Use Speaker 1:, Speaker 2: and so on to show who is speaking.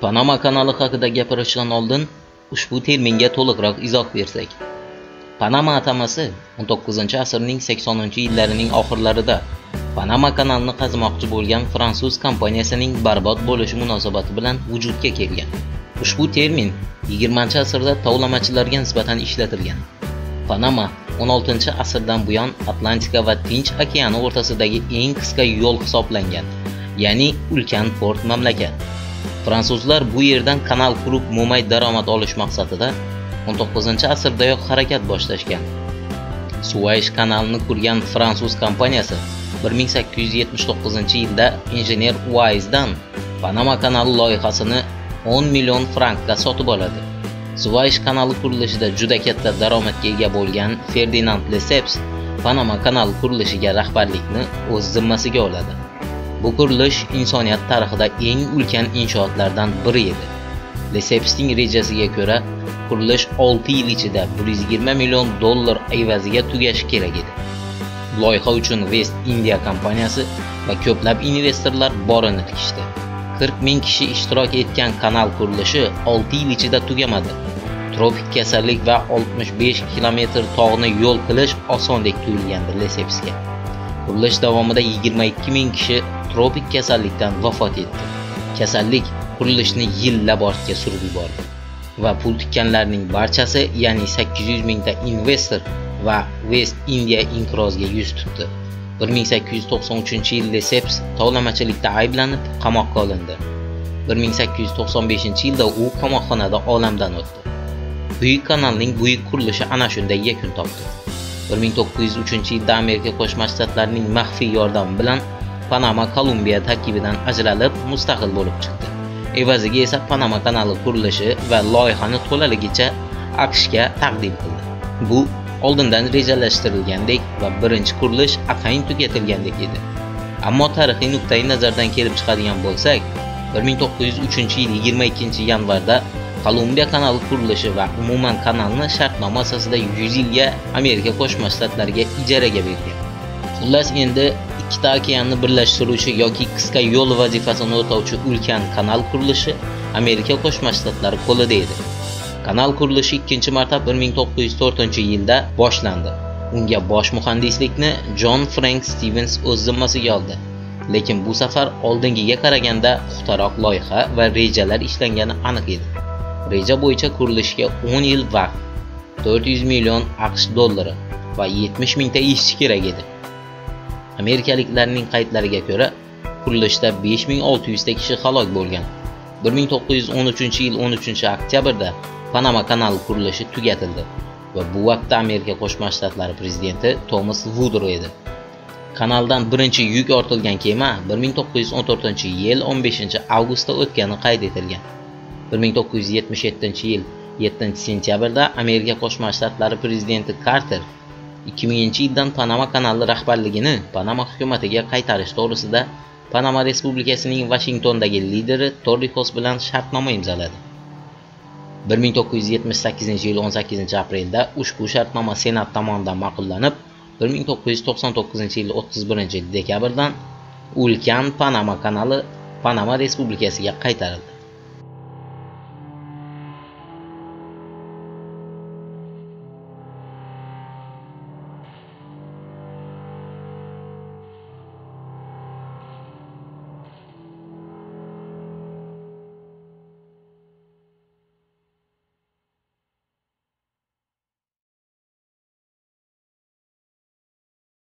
Speaker 1: Panama kanali haqida gapirishdan oldin ushbu terminga to'liqroq izoh bersak. Panama atamasi 19-asrning 80-yillarining oxirlarida Panama kanalini qazmoqchi bo'lgan fransuz kompaniyasining barbod bo'lishi munosabati bilan vujudga kelgan. Ushbu termin 20-asrda tovlamachilarga nisbatan ishlatilgan. Panama 16-asrdan buyon Atlantika va Tinch okeani o'rtasidagi eng qisqa yo'l hisoblangan, ya'ni ulkan port mamlakat. Fransuzlar bu yerdan kanal qurib mo'may daromad olish maqsadida 19-asrdayoq harakat boshlashgan. Suays kanalini qurgan fransuz kompaniyasi 1879-yilda injener Uaysdan Panama kanali loyihasini 10 million frankka sotib oladi. Suays kanali qurilishida juda katta daromadga ega bo'lgan Ferdinand Lesseps Panama kanali qurilishiga rahbarlikni o'z zimmasiga oladi. Bu qurilish insoniyat tarixida eng ulkan inshootlardan biri edi. Lesepsting rejasiga ko'ra, qurilish 6 yil ichida 120 million dollar evaziga tugashi kerak edi. Loyiha uchun West India kompaniyasi va ko'plab investorlar borini tikishdi. 40 ming kishi ishtirok etgan kanal qurilishi 6 yil ichida tugamadi. Tropik kasallik va 65 kilometr tog'ni yo'l qilish osondek tuyulgandi Lesepsga. Qurilish davomida 22 ming kishi tropik kasallikdan vafot etdi. Kasallik qurilishni yillab ortga surib yubordi va pul tikkanlarning barchasi, ya'ni 800 mingta investor va West India inqirozga yuz tutdi. 1893-yilda Seps tovlamachilikda ayblanib qamoqqa olindi. 1895-yilda u qamoqxonada olamdan o'tdi. Buyuk kanalning buyuk qurilishi ana shunday yakun topdi. 1903-yilda Amerika Qo'shma Shtatlarining maxfiy yordami bilan Panama Kolumbiya tarkibidan ajralib mustaqil bo'lib chiqdi. Evaziga esa Panama kanali qurilishi va loyihani to'laligicha AQShga taqdim qildi. Bu oldindan rejalashtirilgandek va birinchi qurilish atayin tugatilgandek edi. Ammo tarixiy nuqtai nazardan kelib chiqadigan bo'lsak, 1903-yil 22-yanvarda Kolumbiya kanali qurilishi va umuman kanalni shartnoma asosida 100 yilga Amerika Qo'shma Shtatlariga ijaraga bergan. Xullas endi ikkita okeanni birlashtiruvchi yoki qisqa yo'l vazifasini o'tovchi ulkan kanal qurilishi Amerika Qo'shma Shtatlari qo'lida edi. Kanal qurilishi ikkinchi marta 1904-yilda boshlandi. Unga bosh muhandislikni John Frank Stevens o'z zimmasiga oldi. Lekin bu safar oldingiga qaraganda puxtaroq loyiha va rejalar ishlangani aniq edi. Reja bo'yicha qurilishga 10 yil vaqt, 400 million AQSh dollari va 70 mingta ishchi kerak edi. Amerikaliklarning qaydlariga ko'ra, qurilishda 5600 ta kishi halok bo'lgan. 1913-yil 13-oktyabrda Panama kanali qurilishi tugatildi va bu vaqtda Amerika Qo'shma Shtatlari prezidenti Tomas Vudro edi. Kanaldan birinchi yuk ortilgan kema 1914-yil 15-avgustda o'tgani qayd etilgan. 1977-yil 7-sentyabrda Amerika Qo'shma Shtatlari prezidenti Carter 2000-yildan Panama kanali rahbarligini Panama hukumatiga qaytarish to'g'risida Panama Respublikasining Vashingtondagi lideri Torrijos bilan shartnoma imzoladi. 1978-yil 18-aprelda ushbu shartnoma Senat tomonidan ma'qullanib, 1999-yil 31-dekabrdan ulkan Panama kanali Panama Respublikasiga qaytarildi.